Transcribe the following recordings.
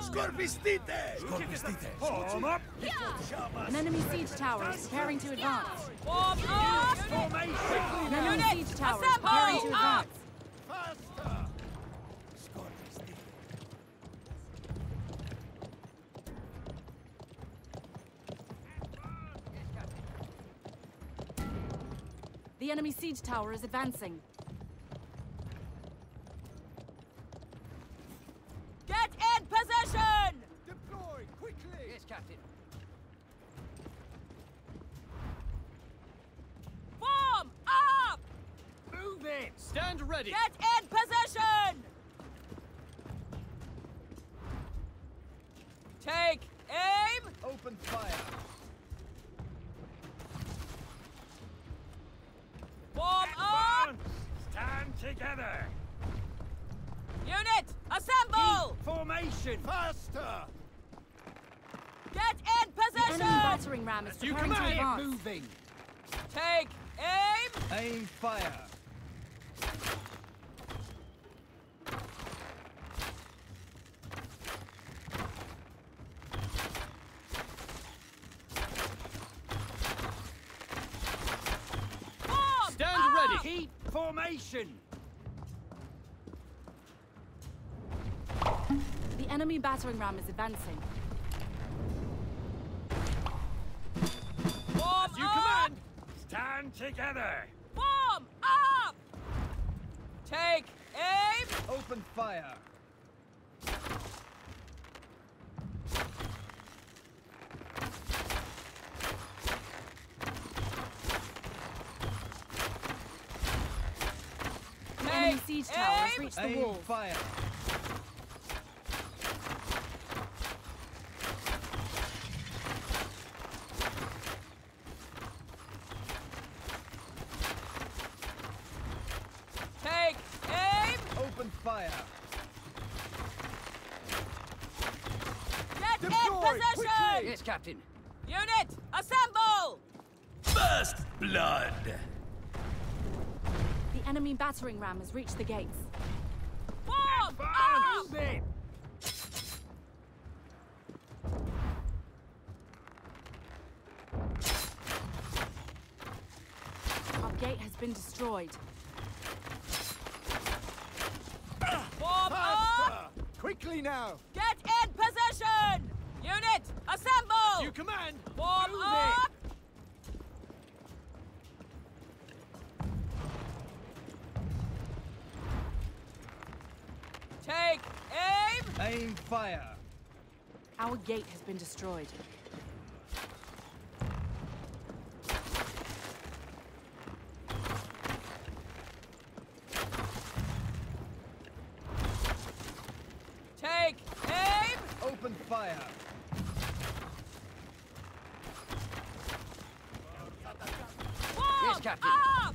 Skorpistite! Skorpistite! Form up! An enemy siege tower is preparing to advance. Form up! Formation! An enemy siege tower is preparing to advance. The enemy siege tower is advancing. Captain. Form up! Move it! Stand ready. Get in position! Take aim! Open fire! Form up! Stand together! Unit, assemble! Keep formation! Faster! Get in The enemy battering ram is You preparing to command! advance. moving! Take aim! Aim fire! Form Stand up! ready. Keep formation! The enemy battering ram is advancing. Stand together! Form up! Take aim! Open fire! The enemy siege tower has the Aim walls. fire! Take aim! Open fire! Get in Deploy position! quickly! Yes, Captain. Unit, assemble! First blood! The enemy battering ram has reached the gates. Form Advance! up! Our gate has been destroyed. Form up! Quickly now! Get in position! Unit, assemble! You command! Form Move up! Take aim! Aim fire! Our gate has been destroyed. Take aim! Open fire! Form Yes, Captain. up!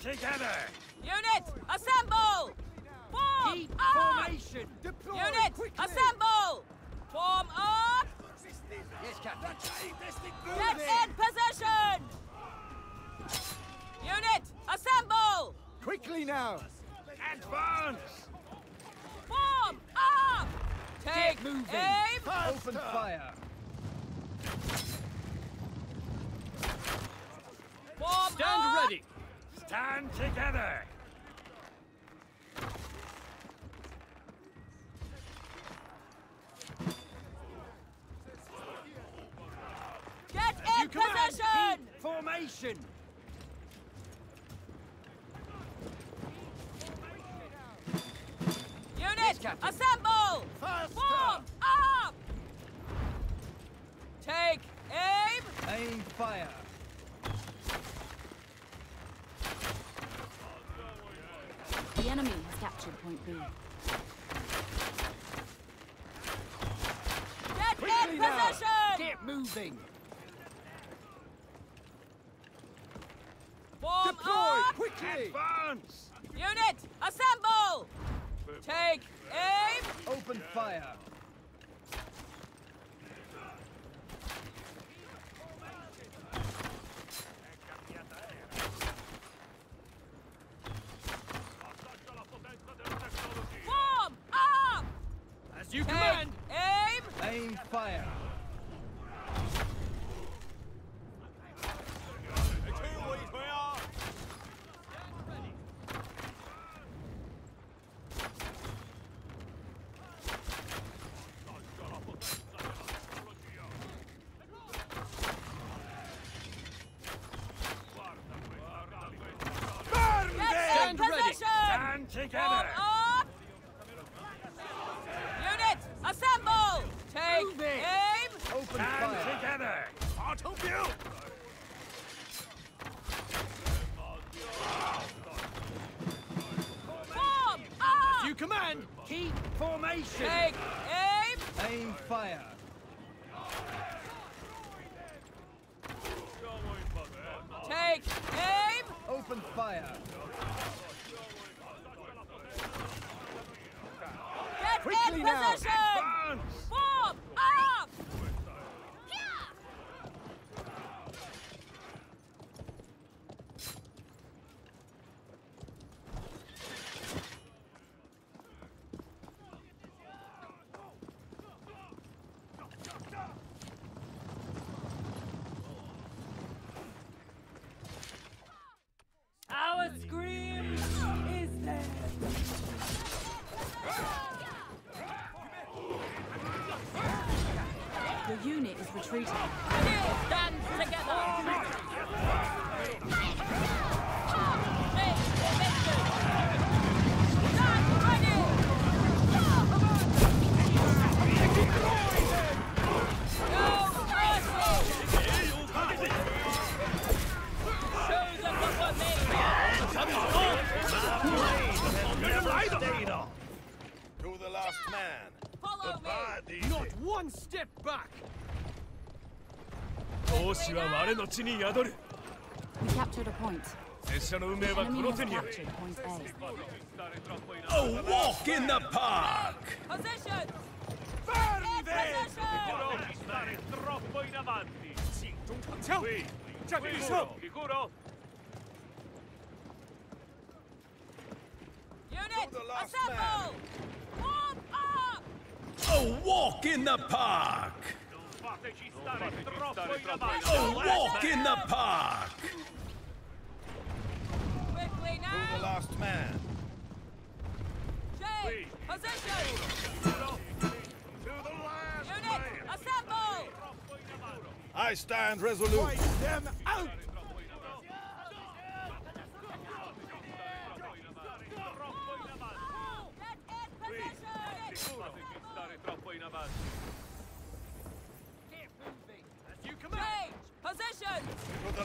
together! Unit, assemble! Form Keep up! formation! Deploy Unit, quickly! assemble! Form up! Yes, Captain. Get in position! Unit, assemble! Quickly now! Advance! Form up! Take moving. aim! Open fire! Form Stand up! ready. Stand together! Get in position! Formation! Unit, assemble! Faster! Form up! Take aim! Aim fire! Captured point B. Get Quickly in now. position! Get moving. Form Deploy up! quickly. Advance! Unit, assemble! Take aim! Open fire. Form up! As you command. aim! Aim fire. Get in Stand ready. position! Stand Form together! up! Unit, assemble! Take Moving. aim! Open Stand fire. together! Auto build! Form up! You command. Keep formation! Take aim! Aim fire. Take aim! Open fire. Get Quickly in now. position! Retreating. Stand together. Take position. Stand ready. No mercy. Show them what we're made of. To the last man. Follow me. Not one step back. 闘志は我の地に宿る We captured a point. 拙者の運命はこ Enemy の has 手にある captured point A. A walk in the park. Position. In position. troppo in avanti qui sicuro sicuro Unit, the last assemble! Form up! A walk in the park. A walk in the park. Quickly To the last man. Change! Position! To the last Unit, assemble! I stand resolute. them out! Get in position! fateci stare troppo in avanti Get moving. As you command. Change! Position! To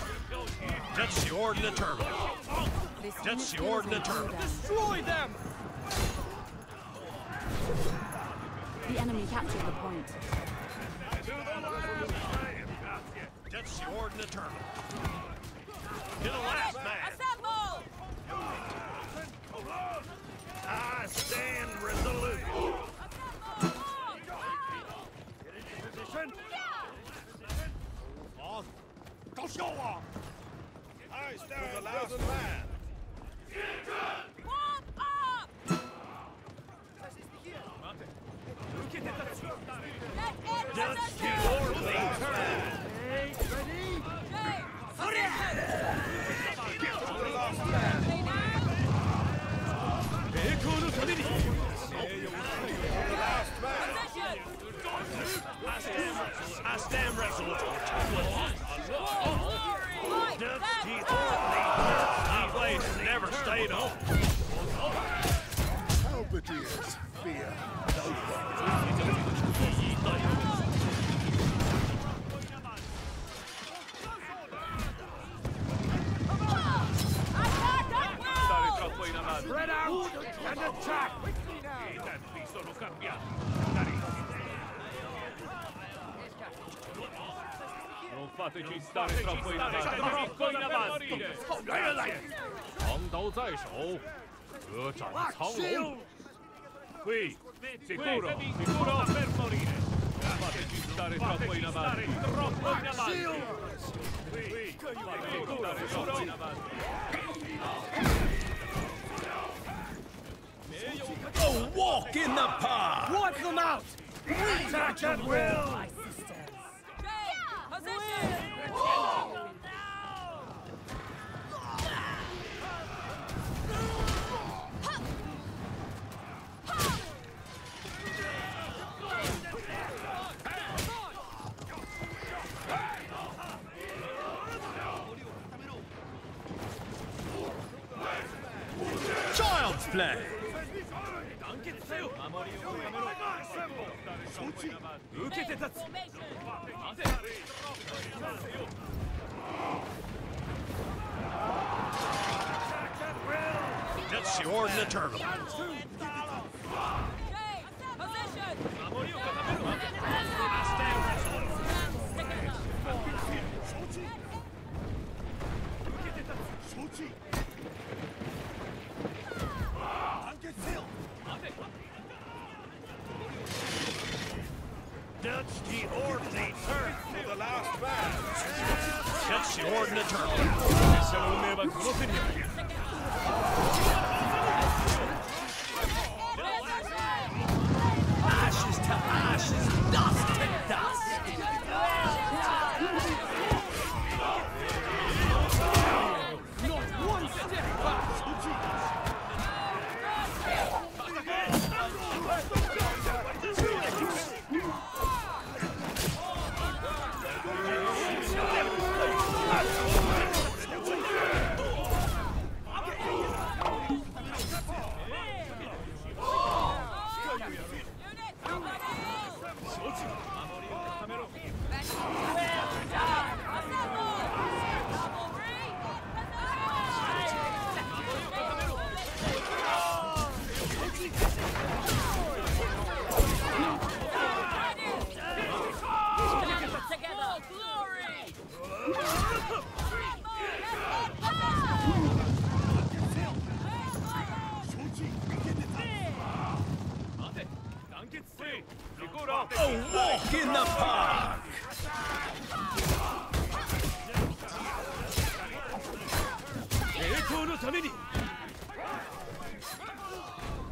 Judge the ordinate terminal! This That's the skills ordinate and term. Destroy them. The enemy captured the point. To the last man! Judge the ordinate terminal! To the last man! I stand resolute. Teeth blades never stayed on. Fear Stare troppo in avanti. Spread out and attack! Fateci stare troppo in avanti. Troppo in avanti. 来人来！长刀在手，可斩苍龙。Qui, sicuro, sicuro per morire. Non fateci stare troppo in avanti. Troppo in avanti. Qui, fateci stare troppo in avanti. A walk in the park! Wipe them out! Attack at will! Child's play! That's the Ord and the Turtle. Position! I Dutch the Ord and the Turtle for the last match. Dutch the Ord and the Turtle. 拙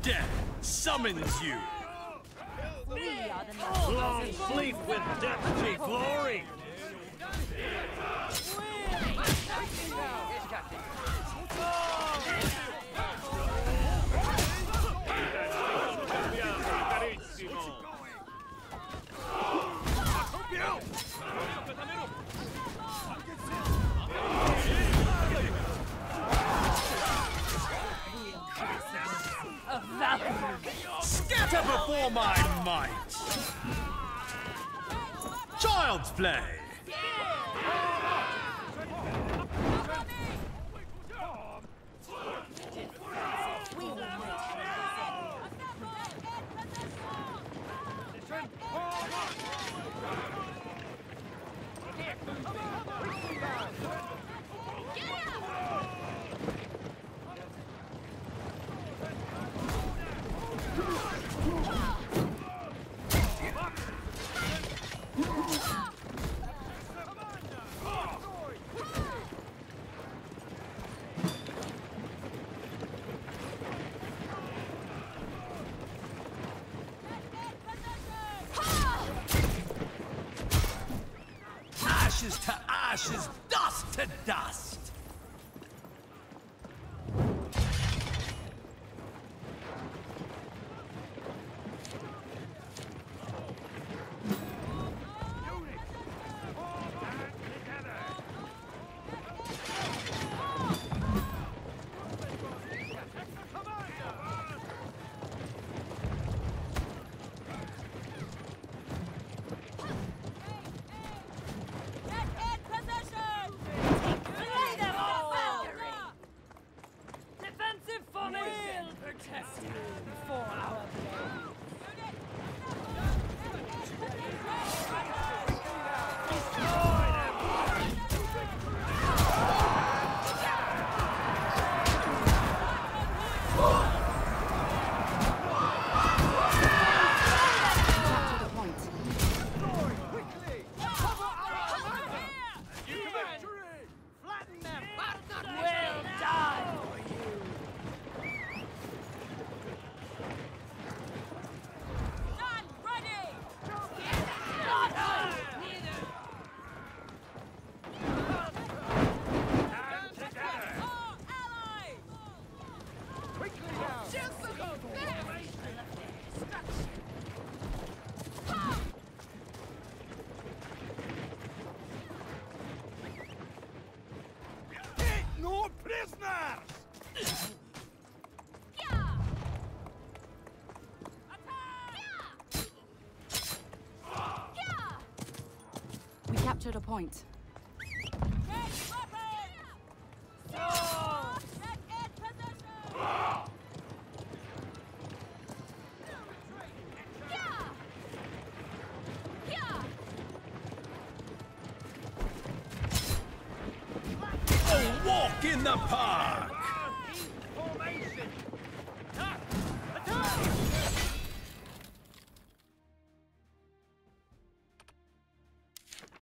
Death summons you! Long sleep with Dutch the Glory. Play! Captured a point.